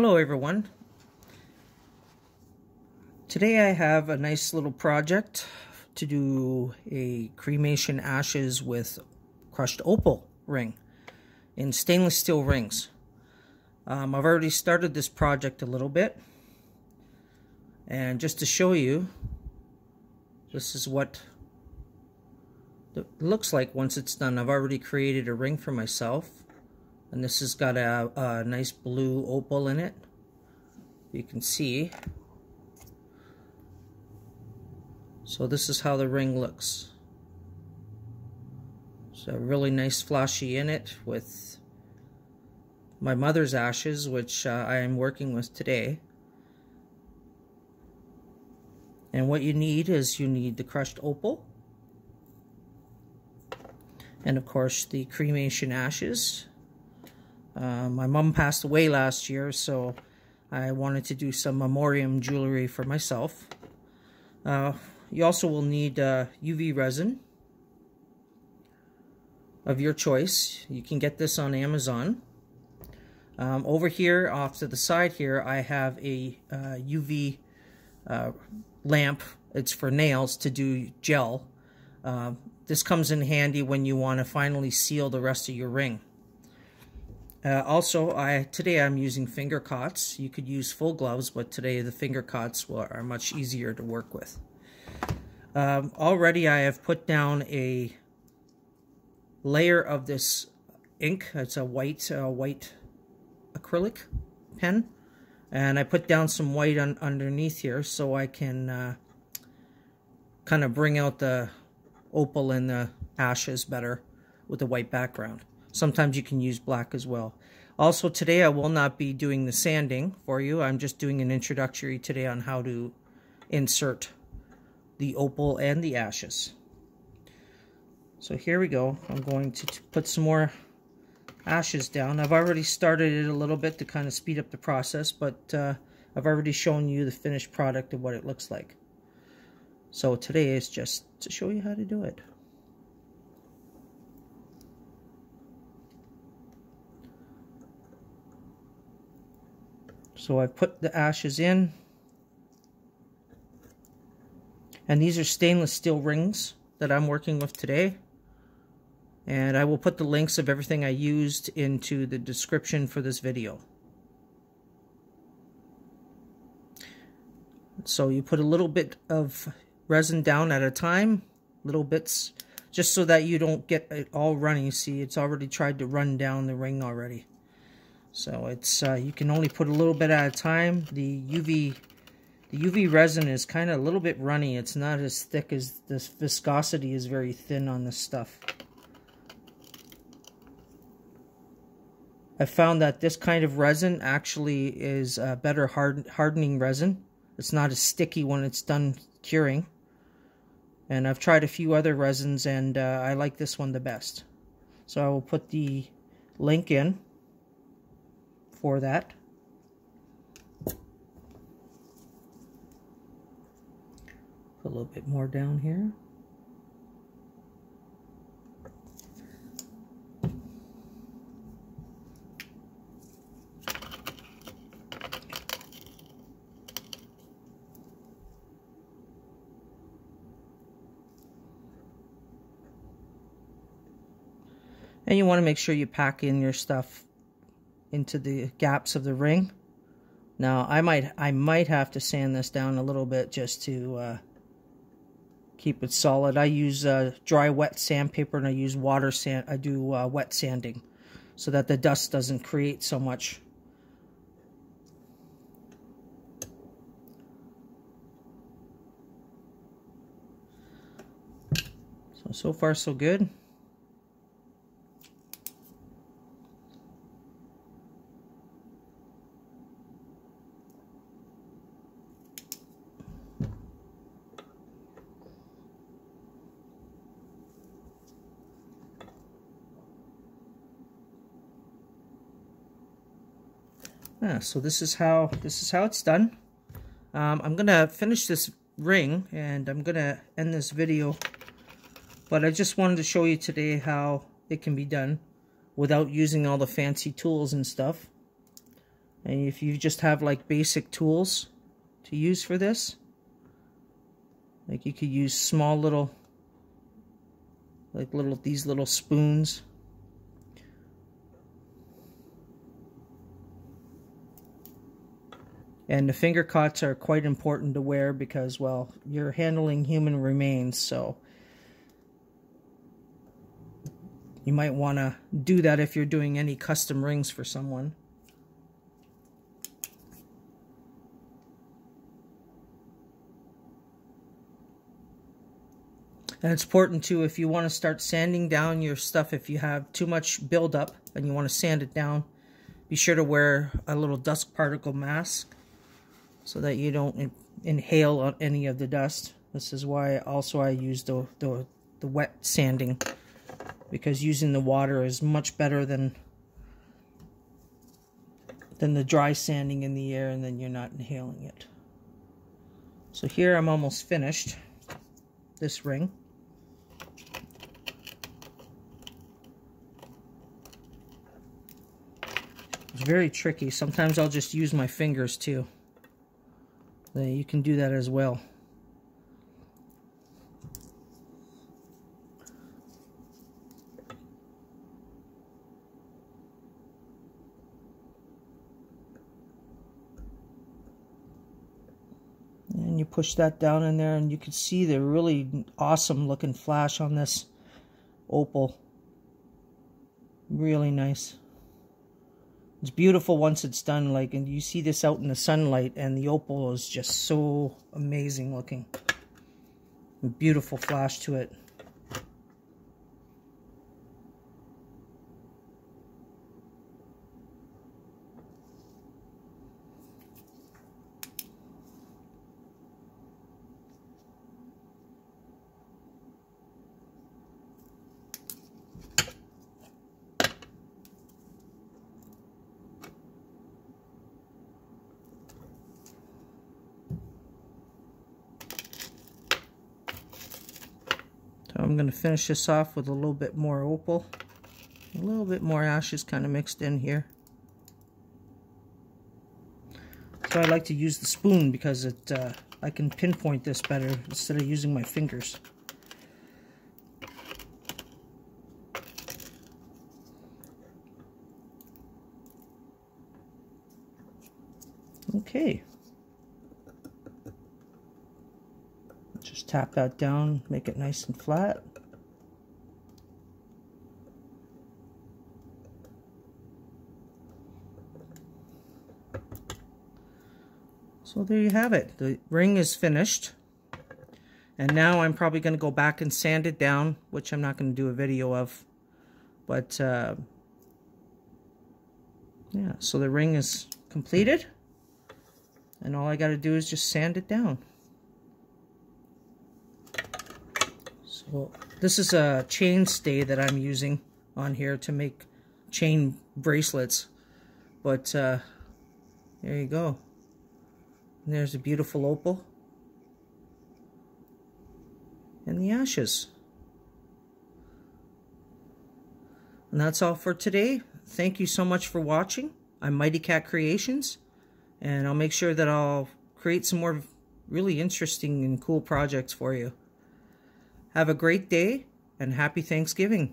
Hello everyone. Today I have a nice little project to do a cremation ashes with crushed opal ring in stainless steel rings. Um, I've already started this project a little bit and just to show you this is what it looks like once it's done. I've already created a ring for myself and this has got a, a nice blue opal in it. You can see. So this is how the ring looks. So really nice flashy in it with my mother's ashes which uh, I am working with today. And what you need is you need the crushed opal. And of course the cremation ashes uh, my mom passed away last year, so I wanted to do some memoriam jewelry for myself. Uh, you also will need uh, UV resin of your choice. You can get this on Amazon. Um, over here, off to the side here, I have a UV uh, uh, lamp. It's for nails to do gel. Uh, this comes in handy when you want to finally seal the rest of your ring. Uh, also, I today I'm using finger cots. You could use full gloves, but today the finger cots are much easier to work with. Um, already I have put down a layer of this ink. It's a white, uh, white acrylic pen. And I put down some white un underneath here so I can uh, kind of bring out the opal and the ashes better with the white background. Sometimes you can use black as well. Also today I will not be doing the sanding for you. I'm just doing an introductory today on how to insert the opal and the ashes. So here we go. I'm going to put some more ashes down. I've already started it a little bit to kind of speed up the process, but uh, I've already shown you the finished product of what it looks like. So today is just to show you how to do it. So I put the ashes in. And these are stainless steel rings that I'm working with today. And I will put the links of everything I used into the description for this video. So you put a little bit of resin down at a time, little bits, just so that you don't get it all running. See, it's already tried to run down the ring already. So it's uh, you can only put a little bit at a time. The UV the UV resin is kind of a little bit runny. It's not as thick as this viscosity is very thin on this stuff. I found that this kind of resin actually is a better hard, hardening resin. It's not as sticky when it's done curing. And I've tried a few other resins and uh, I like this one the best. So I will put the link in for that. Put a little bit more down here. And you want to make sure you pack in your stuff into the gaps of the ring. Now I might I might have to sand this down a little bit just to uh, keep it solid. I use uh, dry wet sandpaper and I use water sand. I do uh, wet sanding so that the dust doesn't create so much. So so far so good. Yeah, so this is how this is how it's done. Um, I'm gonna finish this ring and I'm gonna end this video. But I just wanted to show you today how it can be done without using all the fancy tools and stuff. And if you just have like basic tools to use for this, like you could use small little, like little, these little spoons. And the finger cots are quite important to wear because, well, you're handling human remains, so you might want to do that if you're doing any custom rings for someone. And it's important too, if you want to start sanding down your stuff, if you have too much buildup and you want to sand it down, be sure to wear a little dust particle mask so that you don't in inhale any of the dust. This is why also I use the, the, the wet sanding because using the water is much better than than the dry sanding in the air and then you're not inhaling it. So here I'm almost finished this ring. It's very tricky. Sometimes I'll just use my fingers too. Uh, you can do that as well. And you push that down in there and you can see the really awesome looking flash on this opal. Really nice. It's beautiful once it's done, like, and you see this out in the sunlight, and the opal is just so amazing looking. Beautiful flash to it. I'm going to finish this off with a little bit more opal. A little bit more ashes kind of mixed in here. So I like to use the spoon because it uh, I can pinpoint this better instead of using my fingers. Okay. Just tap that down, make it nice and flat. So there you have it. The ring is finished. And now I'm probably going to go back and sand it down, which I'm not going to do a video of. But, uh, yeah, so the ring is completed. And all I got to do is just sand it down. Well, this is a chain stay that I'm using on here to make chain bracelets. But uh, there you go. And there's a beautiful opal. And the ashes. And that's all for today. Thank you so much for watching. I'm Mighty Cat Creations. And I'll make sure that I'll create some more really interesting and cool projects for you. Have a great day and happy Thanksgiving.